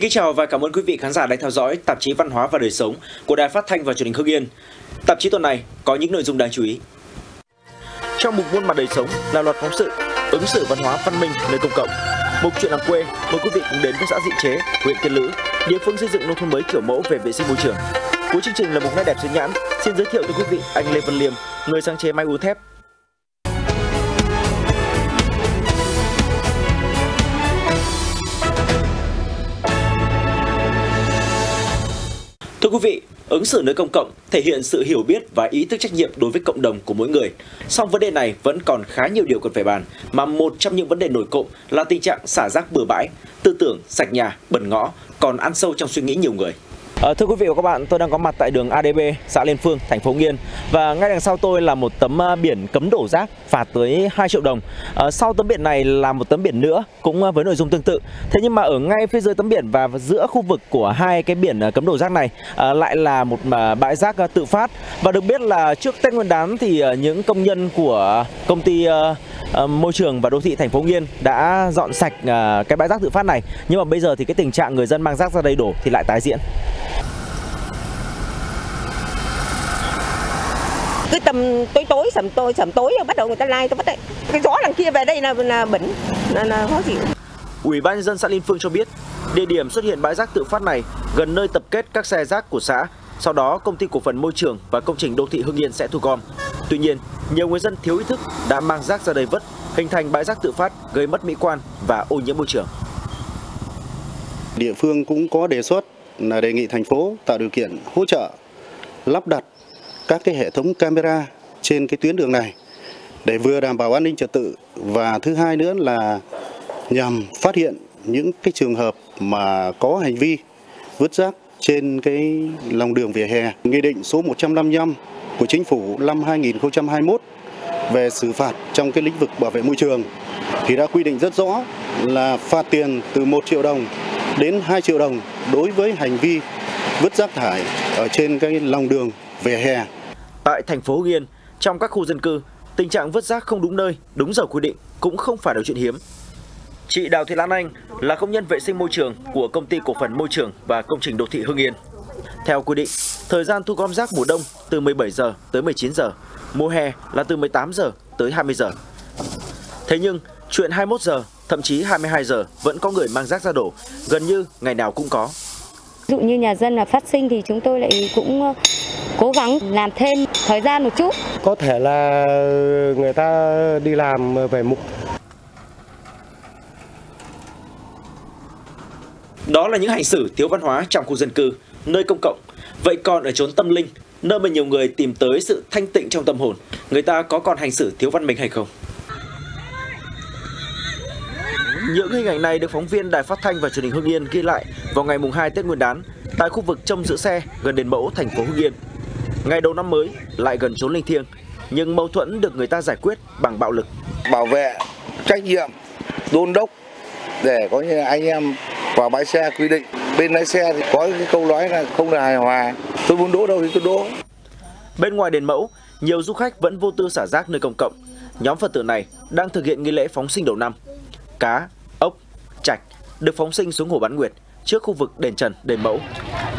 Xin kính chào và cảm ơn quý vị khán giả đang theo dõi tạp chí Văn hóa và Đời sống của Đài Phát thanh và Truyền hình Hưng Yên. Tạp chí tuần này có những nội dung đáng chú ý. Trong mục muôn mặt đời sống là loạt phóng sự ứng xử văn hóa văn minh nơi công cộng. Mục chuyện làng quê mời quý vị cùng đến với xã Dị Chế, huyện Tiên Lữ, địa phương xây dựng nông thôn mới kiểu mẫu về vệ sinh môi trường. Cuối chương trình là một nét đẹp xứ nhãn. Xin giới thiệu tới quý vị anh Lê Văn Liêm, người sáng chế máy uốn thép quý vị, ứng xử nơi công cộng thể hiện sự hiểu biết và ý thức trách nhiệm đối với cộng đồng của mỗi người. Song vấn đề này vẫn còn khá nhiều điều cần phải bàn, mà một trong những vấn đề nổi cộng là tình trạng xả rác bừa bãi, tư tưởng sạch nhà, bẩn ngõ còn ăn sâu trong suy nghĩ nhiều người. À, thưa quý vị và các bạn, tôi đang có mặt tại đường ADB, xã Liên Phương, thành phố Nghiên và ngay đằng sau tôi là một tấm ờ, biển cấm đổ rác phạt tới 2 triệu đồng. À, sau tấm biển này là một tấm biển nữa cũng với nội dung tương tự. Thế nhưng mà ở ngay phía dưới tấm biển và giữa khu vực của hai cái biển cấm đổ rác này à, lại là một bãi rác tự phát và được biết là trước Tết Nguyên đán thì những công nhân của công ty môi trường và đô thị thành phố Nghiên đã dọn sạch cái bãi rác tự phát này. Nhưng mà bây giờ thì cái tình trạng người dân mang rác ra đây đổ thì lại tái diễn. Cứ tầm tối tối sầm tối sầm tối bắt đầu người ta lai tôi bắt đấy cái gió đằng kia về đây là là bẩn là, là khó chịu Ủy ban nhân dân xã Liên Phương cho biết, địa điểm xuất hiện bãi rác tự phát này gần nơi tập kết các xe rác của xã. Sau đó, công ty cổ phần môi trường và công trình đô thị Hưng Yên sẽ thu gom. Tuy nhiên, nhiều người dân thiếu ý thức đã mang rác ra đây vứt, hình thành bãi rác tự phát gây mất mỹ quan và ô nhiễm môi trường. Địa phương cũng có đề xuất là đề nghị thành phố tạo điều kiện hỗ trợ lắp đặt các cái hệ thống camera trên cái tuyến đường này để vừa đảm bảo an ninh trật tự và thứ hai nữa là nhằm phát hiện những cái trường hợp mà có hành vi vứt rác trên cái lòng đường vỉa hè. Nghị định số 155 của Chính phủ năm 2021 về xử phạt trong cái lĩnh vực bảo vệ môi trường thì đã quy định rất rõ là phạt tiền từ 1 triệu đồng đến 2 triệu đồng đối với hành vi vứt rác thải ở trên cái lòng đường vỉa hè Tại thành phố Hưng Yên, trong các khu dân cư, tình trạng vứt rác không đúng nơi, đúng giờ quy định cũng không phải là chuyện hiếm. Chị Đào Thị Lan Anh là công nhân vệ sinh môi trường của công ty cổ phần môi trường và công trình đô thị Hưng Yên. Theo quy định, thời gian thu gom rác mùa đông từ 17 giờ tới 19 giờ, mùa hè là từ 18 giờ tới 20 giờ. Thế nhưng, chuyện 21 giờ, thậm chí 22 giờ vẫn có người mang rác ra đổ, gần như ngày nào cũng có. Ví dụ như nhà dân là phát sinh thì chúng tôi lại cũng cố gắng làm thêm thời gian một chút. Có thể là người ta đi làm về mục Đó là những hành xử thiếu văn hóa trong khu dân cư, nơi công cộng. Vậy còn ở chốn tâm linh, nơi mà nhiều người tìm tới sự thanh tịnh trong tâm hồn, người ta có còn hành xử thiếu văn minh hay không? Những hình ảnh này được phóng viên Đài Phát thanh và Truyền hình Hưng Yên ghi lại vào ngày mùng 2 Tết Nguyên đán tại khu vực trông giữ xe gần đền Mẫu, thành phố Hưng Yên. Ngày đầu năm mới lại gần chốn linh thiêng, nhưng mâu thuẫn được người ta giải quyết bằng bạo lực. Bảo vệ trách nhiệm đôn đốc để có như anh em vào bãi xe quy định. Bên lái xe thì có cái câu nói là không là hài hòa tôi muốn đỗ đâu thì tôi đỗ. Bên ngoài đền mẫu nhiều du khách vẫn vô tư xả rác nơi công cộng. Nhóm phật tử này đang thực hiện nghi lễ phóng sinh đầu năm. Cá ốc chạch được phóng sinh xuống hồ bán nguyệt trước khu vực đền trần đền mẫu.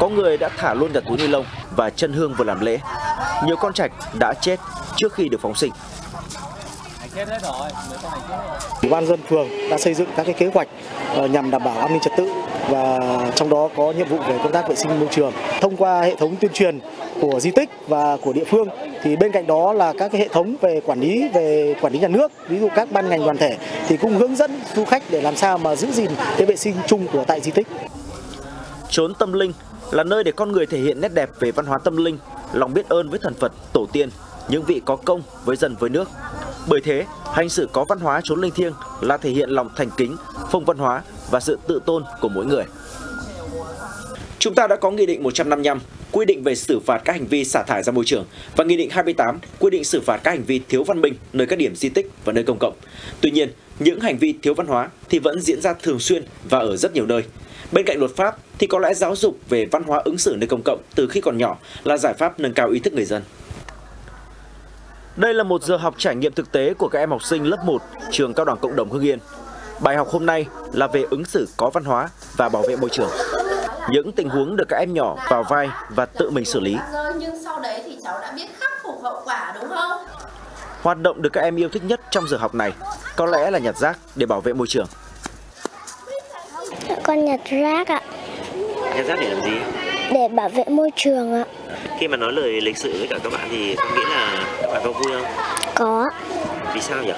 Có người đã thả luôn cả túi ni lông và chân hương vừa làm lễ nhiều con trạch đã chết trước khi được phóng sinh Ủy ban dân phường đã xây dựng các cái kế hoạch ờ, nhằm đảm bảo an ninh trật tự và trong đó có nhiệm vụ về công tác vệ sinh môi trường. Thông qua hệ thống tuyên truyền của di tích và của địa phương thì bên cạnh đó là các cái hệ thống về quản lý về quản lý nhà nước, ví dụ các ban ngành đoàn thể thì cũng hướng dẫn du khách để làm sao mà giữ gìn cái vệ sinh chung của tại di tích. Chốn tâm linh là nơi để con người thể hiện nét đẹp về văn hóa tâm linh, lòng biết ơn với thần Phật, tổ tiên, những vị có công với dân với nước. Bởi thế, hành xử có văn hóa chốn linh thiêng là thể hiện lòng thành kính, phong văn hóa và sự tự tôn của mỗi người. Chúng ta đã có Nghị định 155 quy định về xử phạt các hành vi xả thải ra môi trường và Nghị định 28 quy định xử phạt các hành vi thiếu văn minh nơi các điểm di tích và nơi công cộng. Tuy nhiên, những hành vi thiếu văn hóa thì vẫn diễn ra thường xuyên và ở rất nhiều nơi. Bên cạnh luật pháp thì có lẽ giáo dục về văn hóa ứng xử nơi công cộng từ khi còn nhỏ là giải pháp nâng cao ý thức người dân. Đây là một giờ học trải nghiệm thực tế của các em học sinh lớp 1 trường Cao đẳng Cộng đồng Hưng Yên. Bài học hôm nay là về ứng xử có văn hóa và bảo vệ môi trường. những tình huống được các em nhỏ vào vai và tự mình xử lý. Nhưng sau đấy thì cháu đã biết khắc phục hậu quả đúng không? Hoạt động được các em yêu thích nhất trong giờ học này có lẽ là nhặt rác để bảo vệ môi trường. Con nhặt rác ạ. Nhặt rác để làm gì? Để bảo vệ môi trường ạ. Khi mà nói lời lịch sự với cả các bạn thì con nghĩ là các bạn có vui không? Có. Vì sao nhỉ?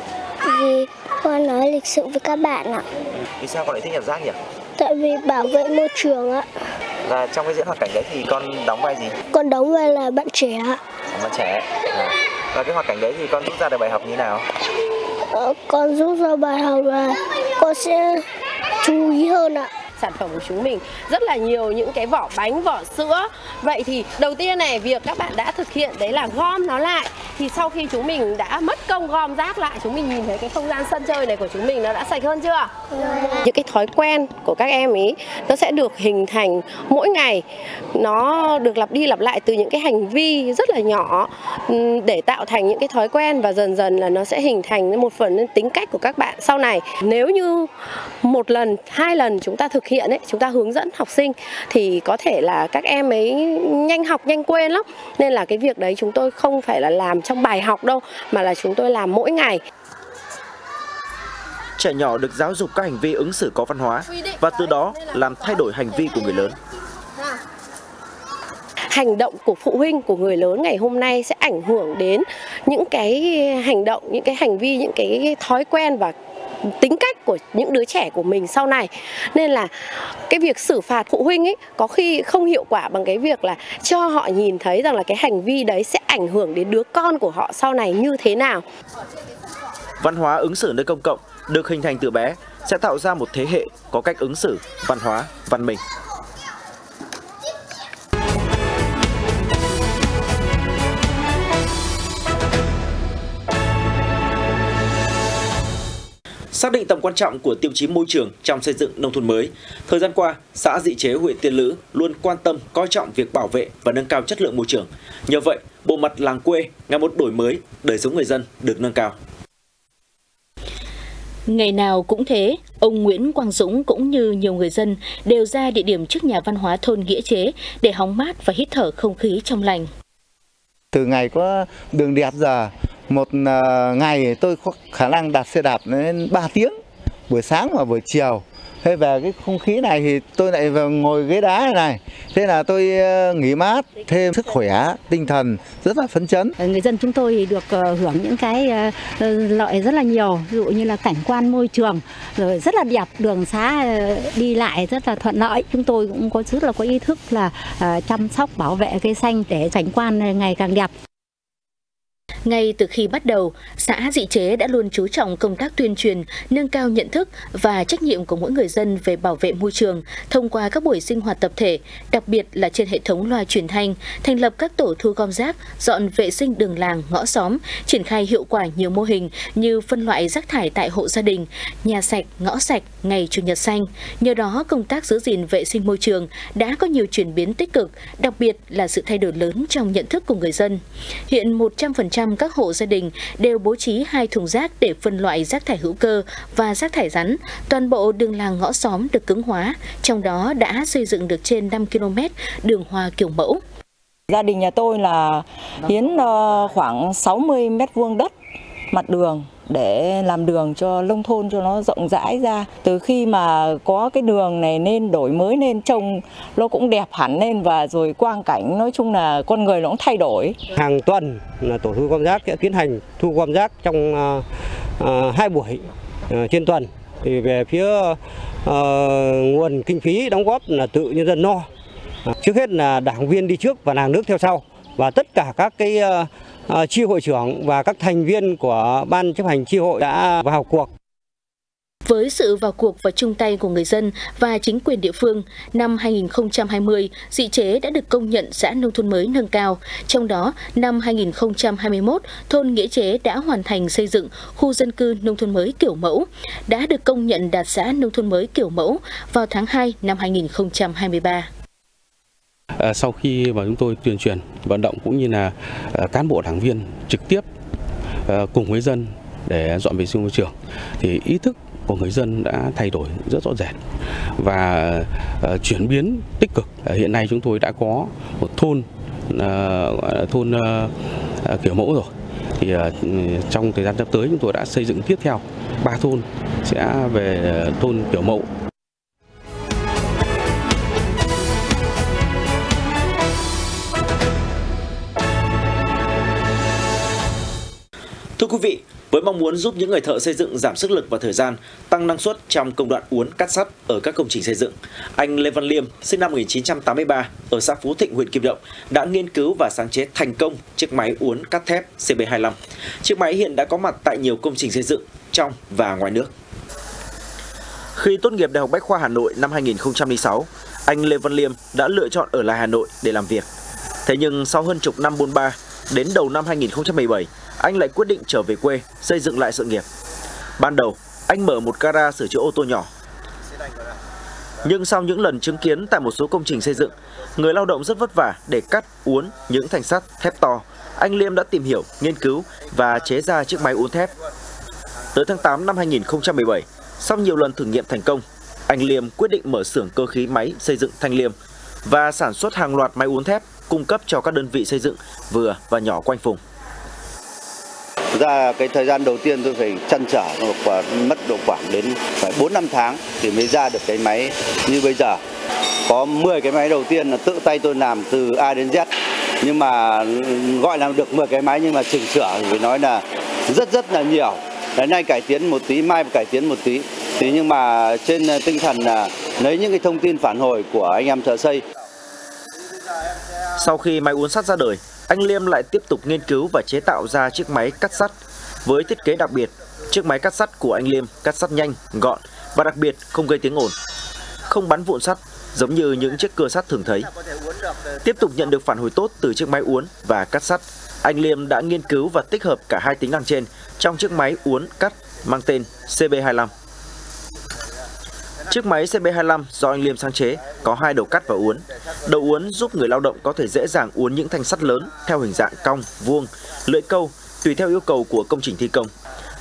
Vì con nói lịch sự với các bạn ạ. Vì sao con lại thích nhặt rác nhỉ? Tại vì bảo vệ môi trường ạ. Và trong cái diễn hoạt cảnh đấy thì con đóng vai gì? Con đóng vai là bạn trẻ ạ. Bạn trẻ. À. Và cái hoạt cảnh đấy thì con rút ra được bài học như nào? Ờ, con rút ra bài học là con sẽ chú ý hơn ạ sản phẩm của chúng mình. Rất là nhiều những cái vỏ bánh vỏ sữa. Vậy thì đầu tiên này việc các bạn đã thực hiện đấy là gom nó lại. Thì sau khi chúng mình đã mất công gom rác lại chúng mình nhìn thấy cái không gian sân chơi này của chúng mình nó đã sạch hơn chưa? Những cái thói quen của các em ý nó sẽ được hình thành mỗi ngày. Nó được lặp đi lặp lại từ những cái hành vi rất là nhỏ để tạo thành những cái thói quen và dần dần là nó sẽ hình thành một phần tính cách của các bạn sau này. Nếu như một lần hai lần chúng ta thực hiện ấy chúng ta hướng dẫn học sinh thì có thể là các em ấy nhanh học nhanh quên lắm. Nên là cái việc đấy chúng tôi không phải là làm trong bài học đâu mà là chúng tôi làm mỗi ngày. Trẻ nhỏ được giáo dục các hành vi ứng xử có văn hóa và từ đó làm thay đổi hành vi của người lớn. Hành động của phụ huynh của người lớn ngày hôm nay sẽ ảnh hưởng đến những cái hành động những cái hành vi những cái thói quen và tính cách của những đứa trẻ của mình sau này. Nên là cái việc xử phạt phụ huynh ấy, có khi không hiệu quả bằng cái việc là cho họ nhìn thấy rằng là cái hành vi đấy sẽ ảnh hưởng đến đứa con của họ sau này như thế nào. Văn hóa ứng xử nơi công cộng được hình thành từ bé sẽ tạo ra một thế hệ có cách ứng xử văn hóa, văn minh. Xác định tầm quan trọng của tiêu chí môi trường trong xây dựng nông thôn mới, thời gian qua, xã Dị Chế huyện Tiên Lữ luôn quan tâm coi trọng việc bảo vệ và nâng cao chất lượng môi trường. Nhờ vậy, bộ mặt làng quê ngày một đổi mới, đời sống người dân được nâng cao. Ngày nào cũng thế, ông Nguyễn Quang Dũng cũng như nhiều người dân đều ra địa điểm trước nhà văn hóa thôn Nghĩa Chế để hóng mát và hít thở không khí trong lành. Từ ngày có đường đẹp giờ, một à, ngày tôi có khả năng đạp xe đạp đến 3 tiếng, buổi sáng và buổi chiều. Thế về cái không khí này thì tôi lại vào ngồi ghế đá này này. Thế là tôi à, nghỉ mát, thêm sức khỏe, tinh thần rất là phấn chấn. Ờ, người dân chúng tôi được ờ, hưởng những cái ờ, lợi rất là nhiều, ví dụ như là cảnh quan môi trường, rồi rất là đẹp, đường xá đi lại rất là thuận lợi. Chúng tôi cũng có rất là có ý thức là chăm sóc bảo vệ cây xanh để cảnh quan ngày càng đẹp. Ngay từ khi bắt đầu, xã Dị Chế đã luôn chú trọng công tác tuyên truyền, nâng cao nhận thức và trách nhiệm của mỗi người dân về bảo vệ môi trường thông qua các buổi sinh hoạt tập thể, đặc biệt là trên hệ thống loa truyền thanh, thành lập các tổ thu gom rác, dọn vệ sinh đường làng, ngõ xóm, triển khai hiệu quả nhiều mô hình như phân loại rác thải tại hộ gia đình, nhà sạch, ngõ sạch, ngày Chủ nhật xanh. Nhờ đó, công tác giữ gìn vệ sinh môi trường đã có nhiều chuyển biến tích cực, đặc biệt là sự thay đổi lớn trong nhận thức của người dân. Hiện 100% 100% các hộ gia đình đều bố trí hai thùng rác để phân loại rác thải hữu cơ và rác thải rắn. Toàn bộ đường làng ngõ xóm được cứng hóa, trong đó đã xây dựng được trên 5 km đường hoa kiểu mẫu. Gia đình nhà tôi là hiến ờ, khoảng 60 mét vuông đất mặt đường để làm đường cho nông thôn cho nó rộng rãi ra. Từ khi mà có cái đường này nên đổi mới nên trông nó cũng đẹp hẳn lên và rồi quang cảnh nói chung là con người nó cũng thay đổi. Hàng tuần là tổ thu gom rác sẽ tiến hành thu gom rác trong uh, uh, hai buổi uh, trên tuần. Thì về phía uh, nguồn kinh phí đóng góp là tự nhân dân no. Trước hết là đảng viên đi trước và làng nước theo sau và tất cả các cái uh, Ờ, chi hội trưởng và các thành viên của ban chấp hành chi hội đã vào cuộc. Với sự vào cuộc và chung tay của người dân và chính quyền địa phương, năm 2020, dị chế đã được công nhận xã nông thôn mới nâng cao. Trong đó, năm 2021, thôn Nghĩa Chế đã hoàn thành xây dựng khu dân cư nông thôn mới kiểu mẫu, đã được công nhận đạt xã nông thôn mới kiểu mẫu vào tháng 2 năm 2023. À, sau khi mà chúng tôi tuyên truyền, vận động cũng như là à, cán bộ đảng viên trực tiếp à, cùng với dân để dọn vệ sinh môi trường, thì ý thức của người dân đã thay đổi rất rõ rệt và chuyển biến tích cực. Hiện nay chúng tôi đã có một thôn thôn kiểu mẫu rồi. Thì trong thời gian sắp tới chúng tôi đã xây dựng tiếp theo ba thôn sẽ về thôn kiểu mẫu với mong muốn giúp những người thợ xây dựng giảm sức lực và thời gian, tăng năng suất trong công đoạn uốn cắt sắt ở các công trình xây dựng, anh Lê Văn Liêm, sinh năm 1983, ở xã Phú Thịnh, huyện Kim Động, đã nghiên cứu và sáng chế thành công chiếc máy uốn cắt thép CB25. Chiếc máy hiện đã có mặt tại nhiều công trình xây dựng trong và ngoài nước. Khi tốt nghiệp Đại học Bách khoa Hà Nội năm 2006, anh Lê Văn Liêm đã lựa chọn ở lại Hà Nội để làm việc. Thế nhưng sau hơn chục năm buôn ba, đến đầu năm 2017, anh lại quyết định trở về quê xây dựng lại sự nghiệp. Ban đầu, anh mở một gara sửa chữa ô tô nhỏ. Nhưng sau những lần chứng kiến tại một số công trình xây dựng, người lao động rất vất vả để cắt, uốn những thanh sắt thép to, anh Liêm đã tìm hiểu, nghiên cứu và chế ra chiếc máy uốn thép. Tới tháng 8 năm 2017, sau nhiều lần thử nghiệm thành công, anh Liêm quyết định mở xưởng cơ khí máy xây dựng Thanh Liêm và sản xuất hàng loạt máy uốn thép cung cấp cho các đơn vị xây dựng vừa và nhỏ quanh vùng ra cái thời gian đầu tiên tôi phải chăn trở và mất độ khoảng đến phải 4 năm tháng thì mới ra được cái máy như bây giờ. Có 10 cái máy đầu tiên là tự tay tôi làm từ A đến Z. Nhưng mà gọi là được 10 cái máy nhưng mà chỉnh sửa thì phải nói là rất rất là nhiều. Đấy nay cải tiến một tí, mai cải tiến một tí. Thế nhưng mà trên ờ, tinh thần là lấy những cái thông tin phản hồi của anh em thợ xây. Sau khi máy uốn sắt ra đời, anh Liêm lại tiếp tục nghiên cứu và chế tạo ra chiếc máy cắt sắt với thiết kế đặc biệt. Chiếc máy cắt sắt của anh Liêm cắt sắt nhanh, gọn và đặc biệt không gây tiếng ồn, không bắn vụn sắt giống như những chiếc cưa sắt thường thấy. Tiếp tục nhận được phản hồi tốt từ chiếc máy uốn và cắt sắt, anh Liêm đã nghiên cứu và tích hợp cả hai tính năng trên trong chiếc máy uốn cắt mang tên CB25. Chiếc máy CB25 do anh Liêm sáng chế có hai đầu cắt và uốn. Đầu uốn giúp người lao động có thể dễ dàng uốn những thanh sắt lớn theo hình dạng cong, vuông, lưỡi câu tùy theo yêu cầu của công trình thi công.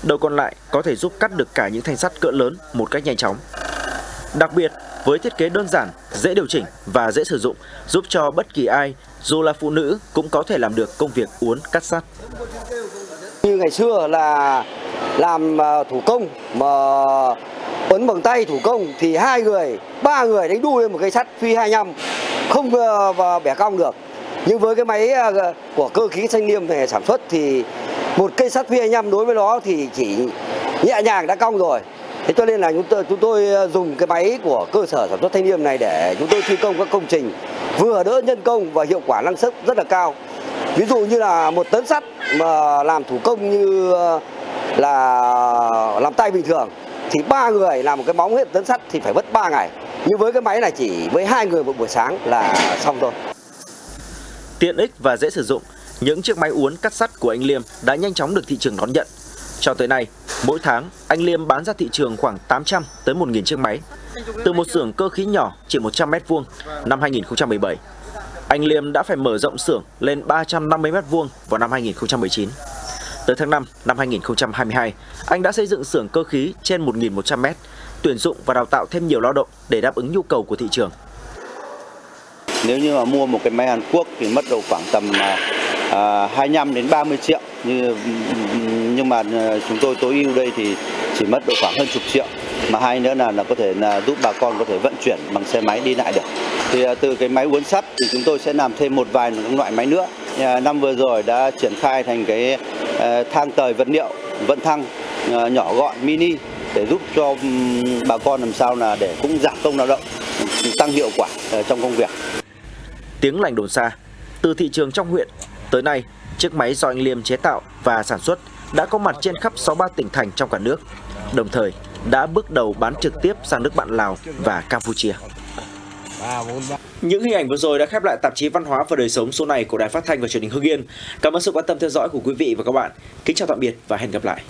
Đầu còn lại có thể giúp cắt được cả những thanh sắt cỡ lớn một cách nhanh chóng. Đặc biệt, với thiết kế đơn giản, dễ điều chỉnh và dễ sử dụng, giúp cho bất kỳ ai, dù là phụ nữ cũng có thể làm được công việc uốn cắt sắt. Như ngày xưa là làm ờ, thủ công mà ấn bằng tay thủ công thì hai người, ba người đánh đuôi một cây sắt phi 25 không uh, bẻ cong được. Nhưng với cái máy uh, của cơ khí xanh niêm về sản xuất thì một cây sắt phi 25 đối với nó thì chỉ nhẹ nhàng đã cong rồi. Thế cho nên là chúng tôi, chúng tôi ờ, dùng cái máy của cơ sở sản xuất thanh niêm này để chúng tôi thi công các công trình vừa đỡ nhân công và hiệu quả năng suất rất là cao. Ví dụ như là một tấn sắt mà làm thủ công như là làm tay bình thường thì ba người làm một cái móng hết tấn sắt thì phải mất 3 ngày. Nhưng với cái máy này chỉ với hai người một buổi sáng là xong thôi. Tiện ích và dễ sử dụng, những chiếc máy uốn cắt sắt của anh Liêm đã nhanh chóng được thị trường đón nhận. Cho tới nay, mỗi tháng, anh Liêm bán ra thị trường khoảng 800 tới 1.000 chiếc máy. Từ một xưởng cơ khí nhỏ, chỉ 100 mét vuông, năm 2017 anh Liêm đã phải mở rộng xưởng lên 350 mét vuông vào năm 2019 Tới tháng 5 năm 2022, anh đã xây dựng xưởng cơ khí trên 1.100 mét, tuyển dụng và đào tạo thêm nhiều lao động để đáp ứng nhu cầu của thị trường. Nếu như mà mua một cái máy Hàn Quốc thì mất độ khoảng tầm à, à 25 đến 30 triệu. Như nhưng mà à, chúng tôi tối ưu đây thì chỉ mất độ khoảng hơn chục triệu. Mà hai nữa là là có thể là giúp bà con có thể vận chuyển bằng xe máy đi lại được. Thì à, từ cái máy uốn sắt thì chúng tôi sẽ làm thêm một vài những loại máy nữa. Năm vừa rồi đã triển khai thành cái Ờ, thang tời vật liệu vận thăng ờ, nhỏ gọn mini để giúp cho bà con làm sao là để cũng giảm công lao động tăng hiệu quả ờ, trong công việc. Tiếng lành đồn xa, từ thị trường trong huyện tới nay, chiếc máy do anh Liêm chế tạo và sản xuất đã có mặt trên khắp 63 tỉnh thành trong cả nước, đồng thời đã bước đầu bán trực tiếp sang nước bạn Lào và Campuchia. Những hình ảnh vừa rồi đã khép lại tạp chí Văn hóa và Đời sống số này của Đài Phát thanh và Truyền hình Hưng Yên. Cảm ơn sự quan tâm theo dõi của quý vị và các bạn. Kính chào tạm biệt và hẹn gặp lại.